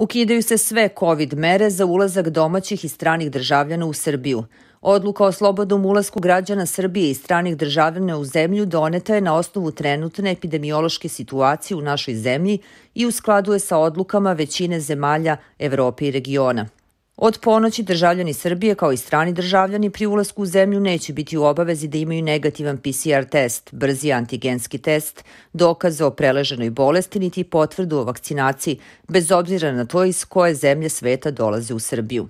Ukidaju se sve COVID mere za ulazak domaćih i stranih državljana u Srbiju. Odluka o slobodnom ulasku građana Srbije i stranih državljana u zemlju doneta je na osnovu trenutne epidemiološke situacije u našoj zemlji i u skladu je sa odlukama većine zemalja Evrope i regiona. Od ponoći državljani Srbije kao i strani državljani pri ulasku u zemlju neće biti u obavezi da imaju negativan PCR test, brzi antigenski test, dokaze o preleženoj bolesti niti potvrdu o vakcinaciji, bez obzira na to iz koje zemlje sveta dolaze u Srbiju.